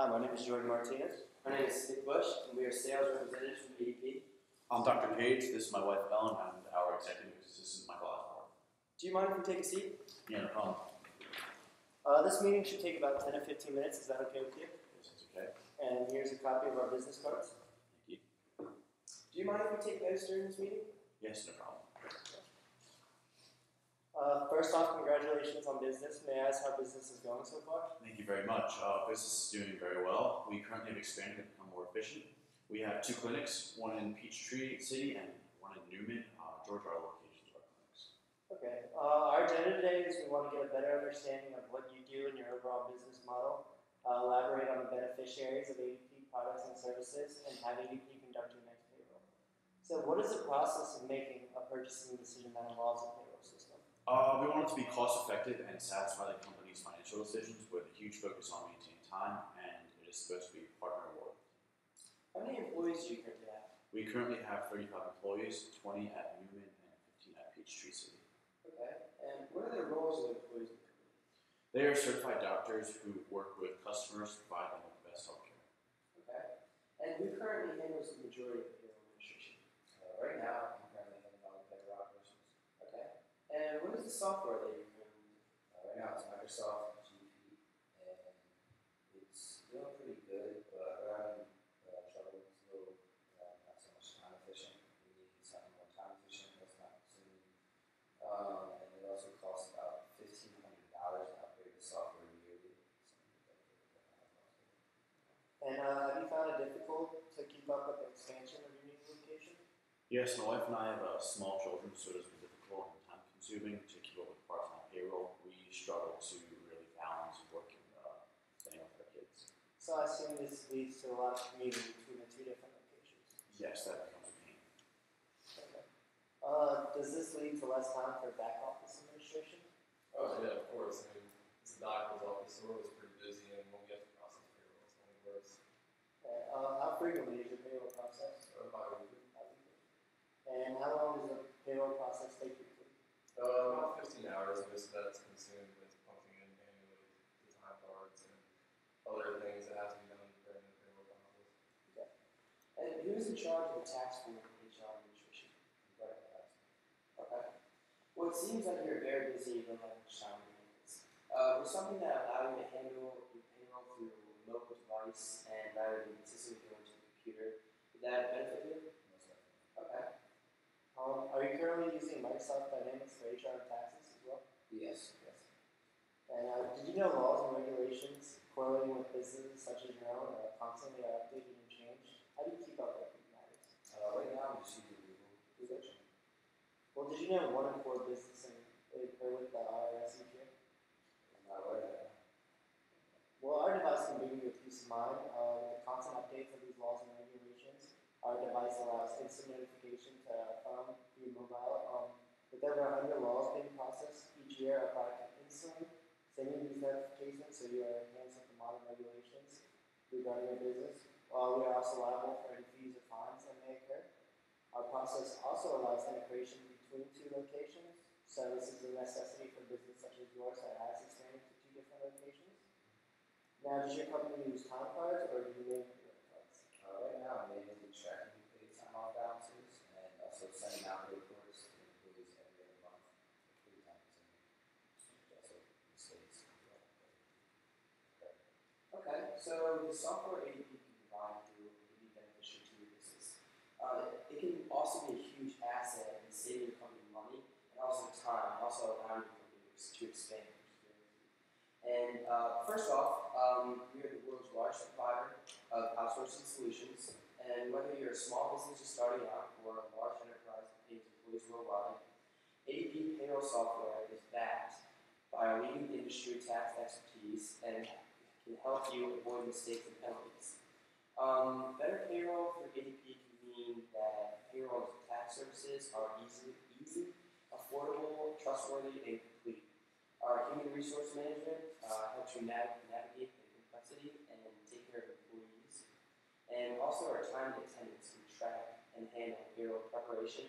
Hi, my name is Jordan Martinez. My name is Nick Bush, and we are sales representatives from ADP. I'm Dr. Page. This is my wife Ellen and our executive assistant Michael Osborne. Do you mind if we take a seat? Yeah, no problem. Uh, this meeting should take about 10 to 15 minutes. Is that okay with you? Yes, it's okay. And here's a copy of our business cards. Thank you. Do you mind if we take notes during this meeting? Yes, no problem. Uh, first off, congratulations on business. May I ask how business is going so far? Thank you very much. Uh, business is doing very well. We currently have expanded and become more efficient. We have two clinics, one in Peachtree City and one in Newnan, uh, Georgia, are locations of our clinics. Okay. Uh, our agenda today is we want to get a better understanding of what you do in your overall business model, uh, elaborate on the beneficiaries of ADP products and services, and have ADP conduct your next payroll. So, what is the process of making a purchasing decision that involves a payroll system? Uh, we want it to be cost effective and satisfy the company's financial decisions with a huge focus on maintaining time, and it is supposed to be partner award. How many employees do you currently have? We currently have 35 employees, 20 at Newnan and 15 at Peachtree City. Okay. And what are the roles of the employees in the company? They are certified doctors who work with customers to provide them with the best health care. Okay. And who currently handles the majority of payroll administration? Uh, right now, I'm currently handling all the payroll operations. Okay. And what is the software that you currently use? Uh, right now, it's Microsoft GP, and it's doing pretty good, but we're having uh, trouble. It's a little uh, not so much time efficient. We need something more time efficient that's not consuming. Um, and it also costs about fifteen hundred dollars to upgrade the software yearly. And uh, have you found it difficult to keep up with the expansion of your new location? Yes, my wife and I have uh, small children, so it has been difficult and time consuming to keep up with part-time payroll. We struggle to really balance work and uh, staying with our kids. So I assume this leads to a lot of commuting between the two different locations. Yes, that becomes a pain. Okay. Uh, does this lead to less time for back office administration? Oh, yeah, of course. I mean, it's a doctor's office, so we're always pretty busy, and when we have to process payroll, it's only worse. Okay. Uh, how frequently is your payroll process? Uh, bi-weekly. And how long does the payroll process take weekly? Uh, about 15 hours, most of that's consumed with punching in manually the time cards and other things that have to be done during the payroll process. And who is in charge of the tax form and HR administration? Right, that's- Okay. Well, it seems like you're very busy have much time this. Uh, would something that allow you to handle your payroll through a remote device and rather than consistently going to the computer, would that benefit you? most definitely. Okay. Um, are you currently using Microsoft Dynamics for HR and taxes as well? Yes, yes. And uh, did you know laws and regulations correlating with businesses such as your own are constantly updated and changed? How do you keep up with matters? Uh, right now, I'm just using Google. Well, did you know one in four businesses are with the IRS each year? Not that. Well, our device can give you a peace of mind. Uh, with the constant updates of these laws and regulations, our device allows instant notification to a phone through mobile. Um, with over 100 laws being processed each year, our product can instantly send you these notifications so you are enhanced with the modern regulations regarding your business. While we are also liable for any fees or fines that may occur, our process also allows integration between two locations. So this is a necessity for business such as yours that has expanded to two different locations. Now, does your company use time cards or do you make credit cards? Uh, right now, I'm mainly tracking paid time off balances and also sending out reports to employees every other month. Pretty time consuming. Also, mistakes. Okay, so the software ADP can provide you will be beneficial to your business. Uh, it can also be a huge asset in saving your company money and also time, and also allowing your company to expand. And uh, first off, um, we are the world's largest provider of outsourcing solutions. And whether you're a small business just starting out or a large enterprise that pays employees worldwide, ADP payroll software is backed by our leading industry tax expertise and can help you avoid mistakes and penalties. Um, better payroll for ADP mean that payroll and tax services are easy, easy, affordable, trustworthy, and complete. Our human resource management uh, helps you nav- navigate the complexity and take care of employees. And also our time and attendance can track and handle payroll preparation,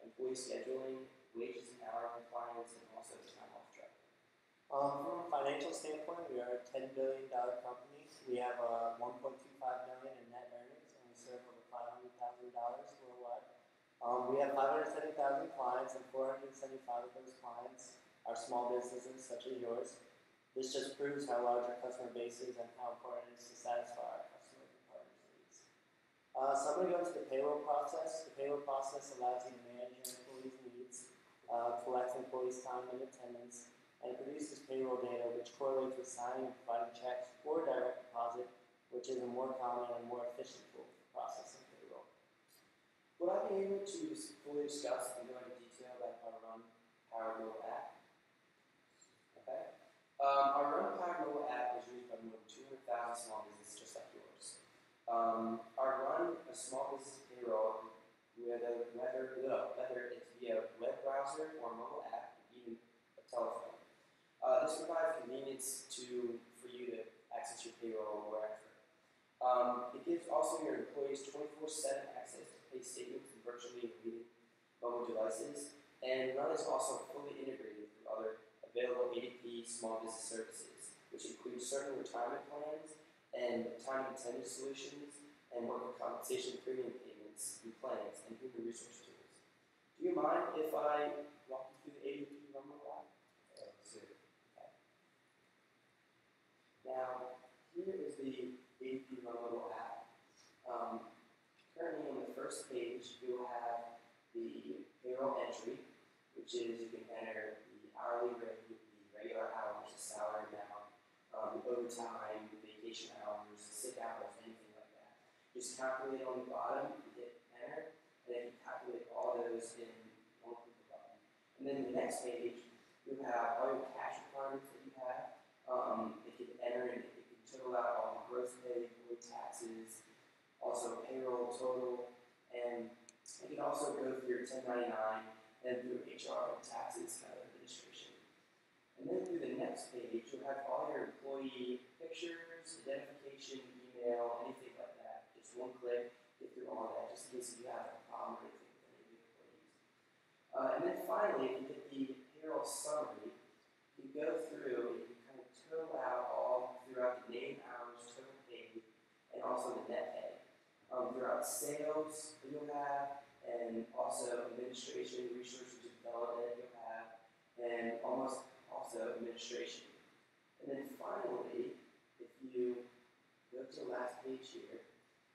employee scheduling, wages and hour compliance, and also time off tracking. Um, from a financial standpoint, we are a ten billion dollar company. We have uh, one point two five million in net earnings, and we serve over five hundred thousand dollars worldwide. Um, we have five hundred seventy thousand clients, and four hundred seventy-five of those clients are small businesses such as yours. This just proves how large our customer base is and how important it is to satisfy our customers and partners' needs. Uh, so I'm going to go into the payroll process. The payroll process allows you to manage your employees' needs, uh, collect employees' time and attendance, and produces payroll data which correlates with signing and providing checks or direct deposit, which is a more common and more efficient tool. Would I be able to fully discuss go into detail about our Run Mobile app? Okay. Um, our Run Mobile app is used by more than 200,000 small businesses just like yours. Um, our Run a small business payroll, whether, whether, whether it's via web browser or mobile app, even a telephone. Uh, this provides convenience to for you to access your payroll wherever. Um, it gives also your employees 24/7 access statements and virtually immediate mobile devices. And Run is also fully integrated with other available ADP small business services, which include certain retirement plans and time and attendance solutions and worker compensation premium payments and plans and human resource tools. Do you mind if I walk you through the ADP Run mobile app? Let's see. Now, here is the ADP Mobile app. Um, currently on the first page, you'll have the payroll entry, which is you can enter the hourly rate, the regular hours, the salary amount, um, overtime, vacation hours, sick hours, anything like that. Just calculate on the bottom, you hit enter, and then you calculate all those in one click button. And then the next page, you have all your cash requirements that you have. Um, it can enter and it can total out all the gross pay, employee taxes, also payroll total, it can also go through your 1099 and through HR and taxes kind of administration. And then through the next page, you'll have all your employee pictures, identification, email, anything like that. Just one click, get through all that, just in case you have a problem or anything any employees. Uh, and then finally, if you hit the payroll summary, you go through and you kind of total out all throughout the name, hours, total pay, and also the net pay. Um, throughout sales you'll have, and also administration, and development you'll have, and almost also administration. And then finally, if you go to the last page here,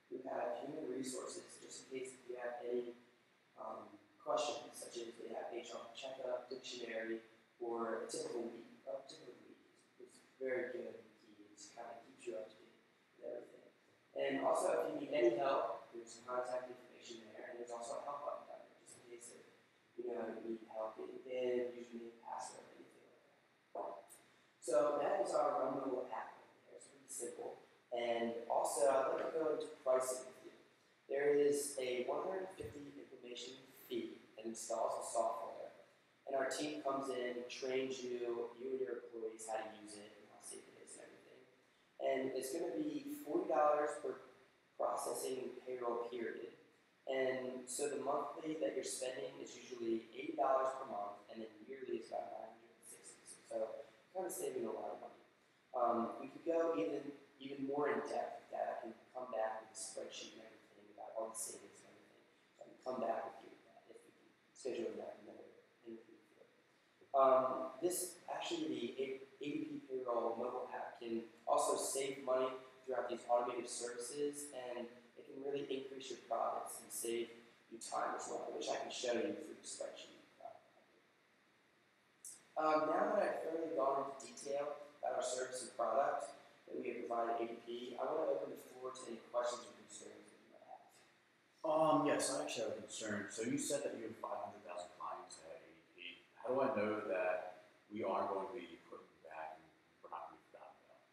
you have human resources, just in case if you have any um, questions, such as they have HR checkup, dictionary, or a typical week. A typical week is very good and key. It kind of keeps you up to date with everything. And also, if you need any help, there's contact information there, and there's also a help button down there, just in case you know you need help getting in, username, password, anything like that. So that is our Run Mobile app. It's pretty simple. And also, I'd like to go into pricing with you. There is a 150 implementation fee that installs the software, and our team comes in, trains you, you and your employees how to use it and how safe it is and everything. And it's going to be forty dollars per processing payroll period. And so the monthly that you're spending is usually eighty dollars per month, and then yearly is about nine hundred and sixty. So kind of saving a lot of money. Um, we could go even even more in depth with that. I can come back with a spreadsheet and everything about all the savings and everything. So I can come back with you with that if we can schedule that another interview for it. Um, this actually the ADP payroll mobile app can also save money throughout these automated services and really increase your profits and save you time as well, which I can show you through the spreadsheet. Um, now that I've thoroughly gone into detail about our service and product that we have provided ADP, I want to open the floor to any questions or concerns that you might have. Um, yes, I actually have a concern. So you said that you have 500,000 clients at ADP. How do I know that we are going to be putting you back and we're not going to be forgotten about?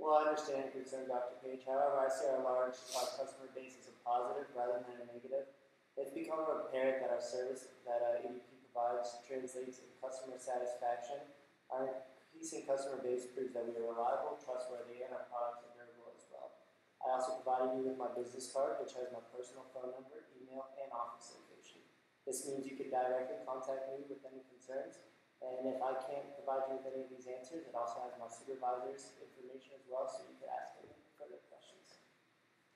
Well, I understand your concern, Dr. Page. However, I see our large uh, customer base as a positive rather than a negative. It's become apparent that our service that uh, ADP provides translates into customer satisfaction. Our increasing customer base proves that we are reliable, trustworthy, and our products are durable as well. I also provided you with my business card, which has my personal phone number, email, and office location. This means you can directly contact me with any concerns, And if I can't provide you with any of these answers, it also has my supervisor's information as well, so you could ask them further questions.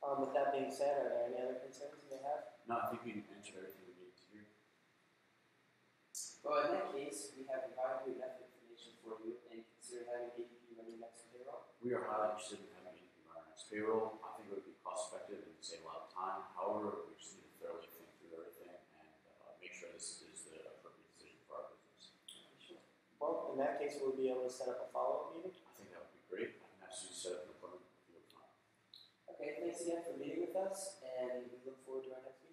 Um, with that being said, are there any other concerns you may have? No, I think we answered everything we need to hear. Well, in that case, we have provided you enough information for you and consider having ADP run your next payroll. We are highly interested in having it run our next payroll. I think it would be cost effective and save a lot of time. However, we just need to thoroughly think through everything and uh, make sure this is the appropriate decision for our business. Well, in that case, we'll be able to set up a follow-up meeting. I think that would be great. I can absolutely set up an appointment with you time. Okay, thanks again for meeting with us, and we look forward to our next